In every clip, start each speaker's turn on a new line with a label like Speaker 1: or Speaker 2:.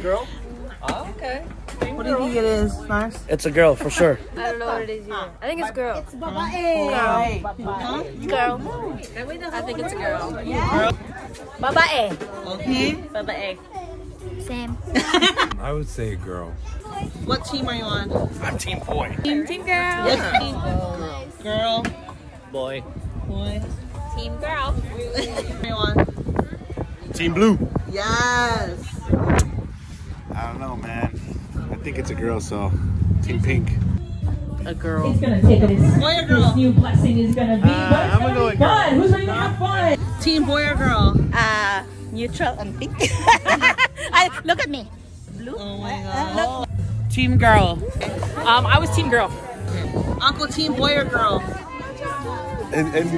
Speaker 1: girl.
Speaker 2: Oh, okay.
Speaker 3: What do you think it is, Mars?
Speaker 1: It's a girl for sure.
Speaker 2: I don't know what it is either. I think it's girl.
Speaker 4: It's babae.
Speaker 2: Girl. I think it's a girl.
Speaker 4: Babae.
Speaker 3: Okay.
Speaker 2: Babae.
Speaker 4: Same.
Speaker 5: I would say girl.
Speaker 3: What team are you on?
Speaker 1: I'm team boy.
Speaker 2: Team, team girl.
Speaker 3: What team? Girl.
Speaker 1: Boy.
Speaker 3: Boy.
Speaker 2: Team girl.
Speaker 3: What are you on?
Speaker 1: Team blue.
Speaker 3: Yes.
Speaker 5: I don't know, man. I think it's a girl, so team pink.
Speaker 3: A girl.
Speaker 6: It's gonna take this,
Speaker 3: Boy or
Speaker 6: this
Speaker 3: girl?
Speaker 6: new blessing is gonna be,
Speaker 5: Uh,
Speaker 6: but it's
Speaker 5: I'm
Speaker 6: gonna
Speaker 5: gonna go
Speaker 6: be
Speaker 5: with girl.
Speaker 6: fun. Who's ready to have fun?
Speaker 3: Team boy or girl?
Speaker 4: Uh, neutral and pink. I, look at me. Blue.
Speaker 3: Oh my god.
Speaker 7: Team girl. Um, I was team girl.
Speaker 3: Uncle, team boy or girl?
Speaker 5: And, and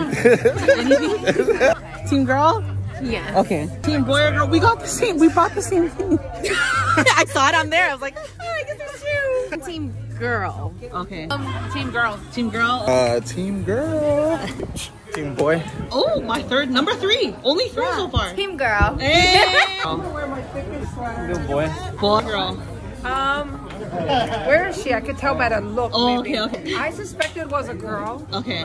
Speaker 3: Team girl?
Speaker 2: Yeah.
Speaker 3: Okay. Team boy or girl? We got the same. We bought the same thing.
Speaker 4: I saw it on there. I was like, oh, I guess it's you.
Speaker 2: Team girl.
Speaker 3: Okay.
Speaker 7: Um, Team girl.
Speaker 3: Team girl.
Speaker 5: uh, team girl.
Speaker 1: Team boy.
Speaker 3: Oh, my third. Number three. Only three so far.
Speaker 2: Team girl.
Speaker 3: Hey.
Speaker 1: Little boy.
Speaker 3: boy girl.
Speaker 8: Um, where is she? I could tell by the look.
Speaker 3: Oh,
Speaker 8: maybe.
Speaker 3: okay, okay.
Speaker 8: I suspect it was a girl,
Speaker 3: Okay.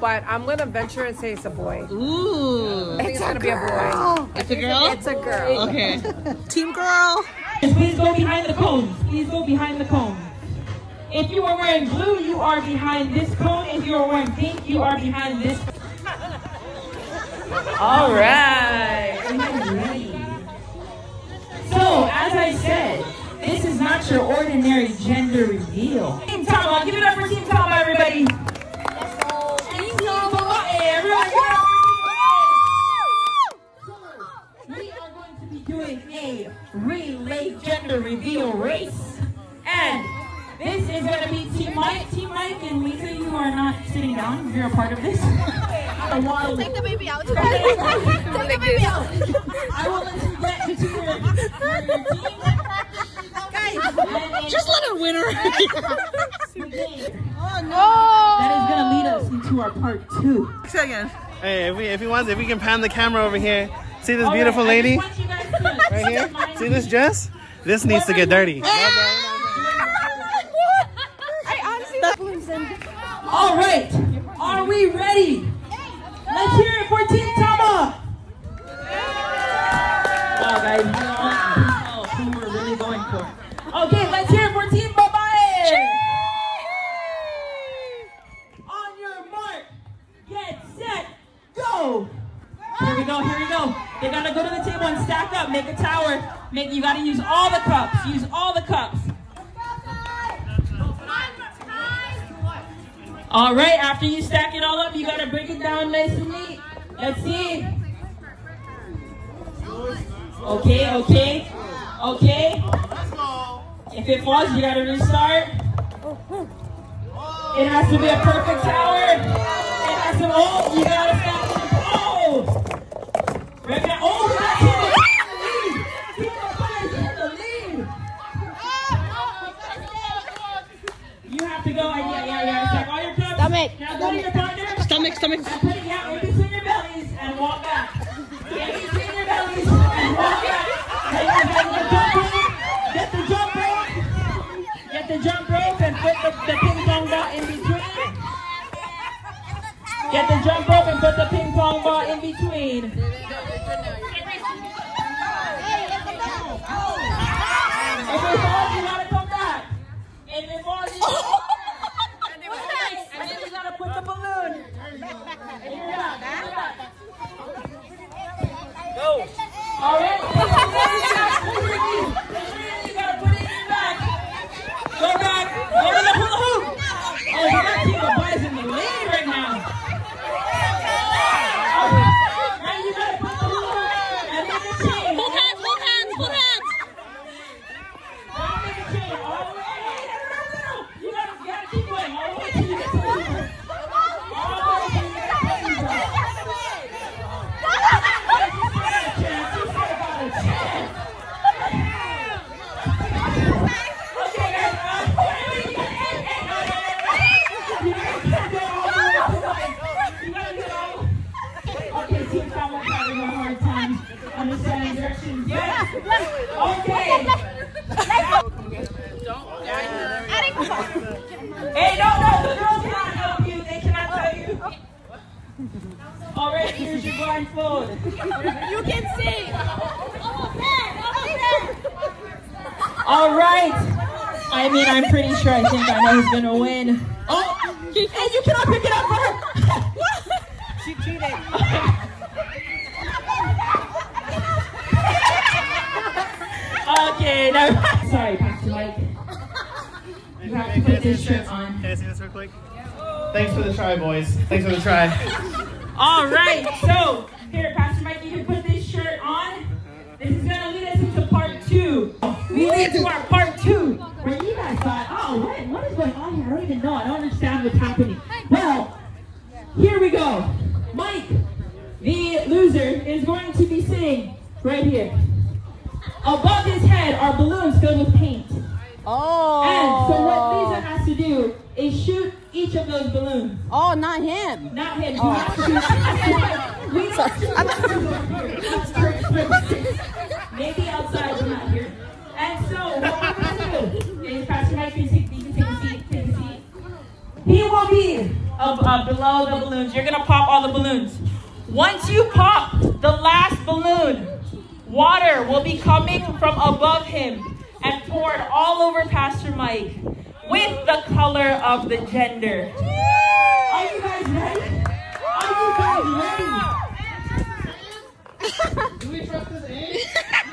Speaker 8: but I'm gonna venture and say it's a boy.
Speaker 3: Ooh.
Speaker 8: I think it's, gonna be a boy.
Speaker 3: It's a girl?
Speaker 8: It's a girl.
Speaker 3: Okay. Team girl.
Speaker 6: Please go behind the cones. Please go behind the cones. If you are wearing blue, you are behind this cone. If you are wearing pink, you are behind this. All right. So, as I said, this is not your ordinary gender reveal. Team Tama, give it up for Team Tama, everybody. Be doing a relay gender reveal race. And this is going to be Team Mike. Team Mike and Liza, you are not sitting down. You're a part of this. I want
Speaker 4: Take the baby out. Take the baby out.
Speaker 6: I will let you get into your, your, your team. Guys,
Speaker 3: Just let her win her.
Speaker 6: Oh, that is going to lead us into our part two.
Speaker 3: Say again.
Speaker 1: Hey, if we if he wants, if we can pan the camera over here, see this
Speaker 6: All
Speaker 1: beautiful
Speaker 6: right, I
Speaker 1: lady right here. See this dress? This needs to get dirty.
Speaker 6: All right, are we ready? Let's hear it for Team the cups. Use all the cups. All right, after you stack it all up, you gotta break it down nice and neat. Let's see. Okay, okay, okay. If it falls, you gotta restart. It has to be a perfect tower. It has to, oh, you gotta stack it. Oh! Break it, oh, yeah, yeah, yeah. Stack all your cups.
Speaker 4: Stomach.
Speaker 6: Now go to your partner.
Speaker 3: Stomach, stomach.
Speaker 6: And put it yeah, in between your bellies and walk back. In between your bellies and walk back. Get the jump rope. Get the jump rope. Get the jump rope and put the, the ping pong ball in between. Get the jump rope and put the ping pong ball in between. Okay, Team Foul is having a hard time understanding directions. Yes. Okay. Don't. Hey, no, no, the cannot help you. They cannot tell you. All right, here's your blindfold.
Speaker 2: You can see.
Speaker 6: All right. I mean, I'm pretty sure I think I know who's going to win. Oh! And you cannot pick it up for her.
Speaker 8: She cheated.
Speaker 6: okay, no. Sorry, Pastor Mike. You have to put this shirt on.
Speaker 1: Can I see this real quick? Thanks for the try, boys. Thanks for the try.
Speaker 6: All right, so here, Pastor Mike, you can put this shirt on. This is gonna lead us into part two. We lead to our part is going on here? I don't even know. I don't understand what's happening. Well, here we go. Mike, the loser, is going to be sitting right here. Above his head are balloons filled with paint.
Speaker 3: Oh.
Speaker 6: And so what Liza has to do is shoot each of those balloons.
Speaker 3: Oh, not him.
Speaker 6: Not him. Do not shoot. we don't be uh, below the balloons. You're gonna pop all the balloons. Once you pop the last balloon, water will be coming from above him and poured all over Pastor Mike with the color of the gender. Are you guys ready? Are you guys ready?
Speaker 1: Do we trust this aim?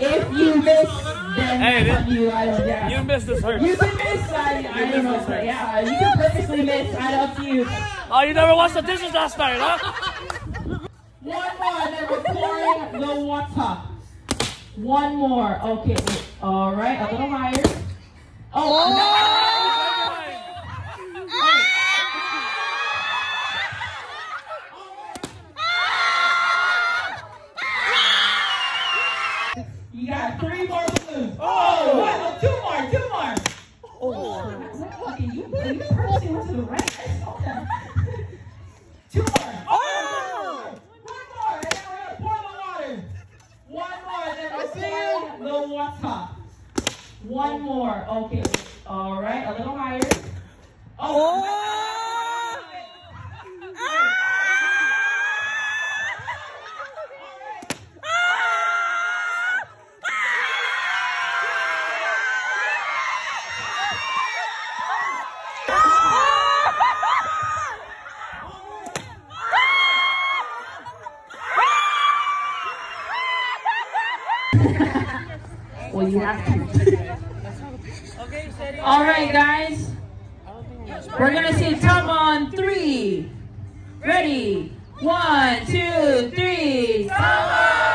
Speaker 6: If you miss, then
Speaker 7: Hey,
Speaker 6: on you. I don't. Yeah.
Speaker 7: You missed this hurt.
Speaker 6: You can miss. I, I don't know. but Yeah, you can purposely miss. I don't see you.
Speaker 7: Oh, you never washed the dishes last night, huh?
Speaker 6: One more, then we're pouring the water. One more. Okay. All right. A little higher. Oh. Got three more balloons. Oh. Oh, oh, two more. Two more. Oh. Okay, you, you purposely went to the right. I saw that. Two more. Oh! One more, and then we're gonna pour the water. One more, and then we're pouring the water. One more. Okay. All right. A little higher. Oh. oh. Well, you have to. All right, guys. We're going to see Tom on three. Ready? One, two, three. Tom!